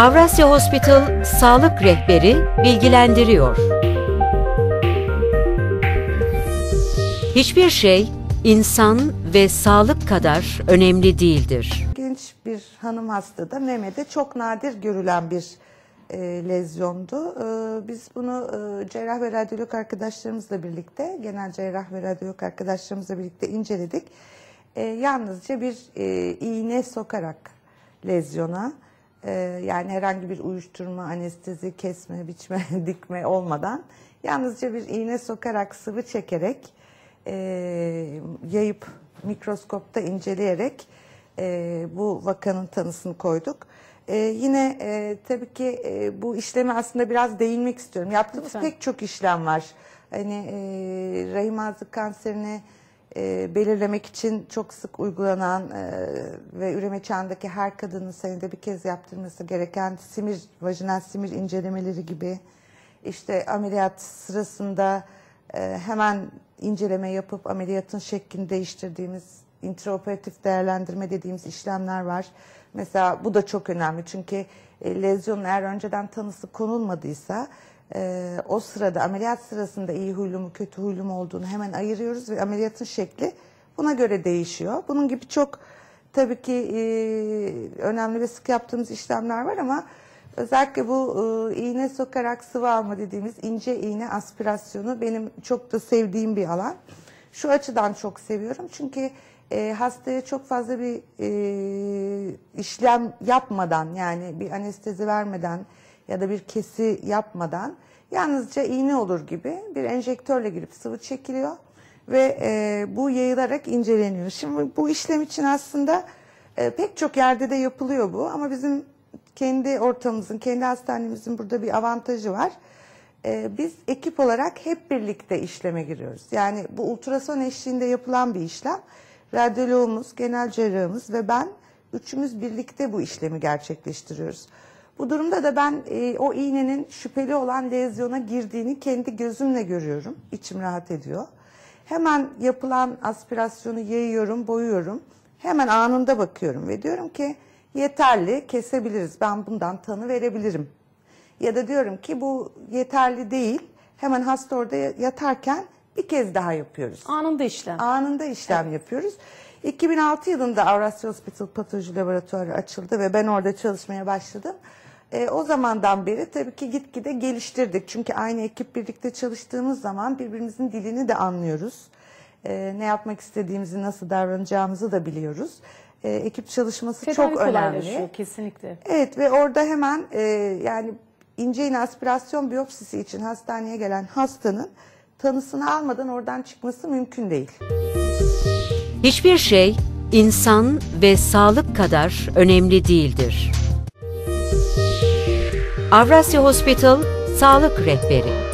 Avrasya Hospital Sağlık Rehberi bilgilendiriyor. Hiçbir şey insan ve sağlık kadar önemli değildir. Genç bir hanım hastada memede çok nadir görülen bir e, lezyondu. E, biz bunu e, cerrah ve radyolog arkadaşlarımızla birlikte, genel cerrah ve radyolog arkadaşlarımızla birlikte inceledik. E, yalnızca bir e, iğne sokarak lezyona, e, yani herhangi bir uyuşturma, anestezi, kesme, biçme, dikme olmadan yalnızca bir iğne sokarak, sıvı çekerek, e, yayıp mikroskopta inceleyerek e, bu vakanın tanısını koyduk. E, yine e, tabii ki e, bu işlemi aslında biraz değinmek istiyorum. Yaptığımız Lütfen. pek çok işlem var. Hani e, rahim ağzı kanserini e, belirlemek için çok sık uygulanan e, ve üreme çağındaki her kadının senede bir kez yaptırması gereken simir, vajinal simir incelemeleri gibi işte ameliyat sırasında e, hemen inceleme yapıp ameliyatın şeklini değiştirdiğimiz intraoperatif değerlendirme dediğimiz işlemler var. Mesela bu da çok önemli çünkü e, lezyonun eğer önceden tanısı konulmadıysa e, o sırada ameliyat sırasında iyi huylu mu kötü huylu mu olduğunu hemen ayırıyoruz ve ameliyatın şekli buna göre değişiyor. Bunun gibi çok tabii ki e, önemli ve sık yaptığımız işlemler var ama özellikle bu e, iğne sokarak sıvı alma dediğimiz ince iğne aspirasyonu benim çok da sevdiğim bir alan. Şu açıdan çok seviyorum çünkü e, hastaya çok fazla bir e, işlem yapmadan yani bir anestezi vermeden ya da bir kesi yapmadan yalnızca iğne olur gibi bir enjektörle girip sıvı çekiliyor ve e, bu yayılarak inceleniyor. Şimdi bu işlem için aslında e, pek çok yerde de yapılıyor bu ama bizim kendi ortamımızın, kendi hastanemizin burada bir avantajı var. E, biz ekip olarak hep birlikte işleme giriyoruz. Yani bu ultrason eşliğinde yapılan bir işlem. Radyoloğumuz, genel cerrahımız ve ben üçümüz birlikte bu işlemi gerçekleştiriyoruz. Bu durumda da ben e, o iğnenin şüpheli olan lezyona girdiğini kendi gözümle görüyorum. İçim rahat ediyor. Hemen yapılan aspirasyonu yayıyorum, boyuyorum. Hemen anında bakıyorum ve diyorum ki yeterli, kesebiliriz. Ben bundan tanı verebilirim. Ya da diyorum ki bu yeterli değil. Hemen hasta orada yatarken bir kez daha yapıyoruz. Anında işlem. Anında işlem yapıyoruz. 2006 yılında Avrasya Hospital Patoloji Laboratuvarı açıldı ve ben orada çalışmaya başladım. E, o zamandan beri tabii ki gitgide geliştirdik. Çünkü aynı ekip birlikte çalıştığımız zaman birbirimizin dilini de anlıyoruz. E, ne yapmak istediğimizi, nasıl davranacağımızı da biliyoruz. E, ekip çalışması Tedavi çok önemli. kesinlikle. Evet ve orada hemen e, yani ince iğne aspirasyon biyopsisi için hastaneye gelen hastanın tanısını almadan oradan çıkması mümkün değil. Hiçbir şey insan ve sağlık kadar önemli değildir. Avrasya Hospital Sağlık Rehberi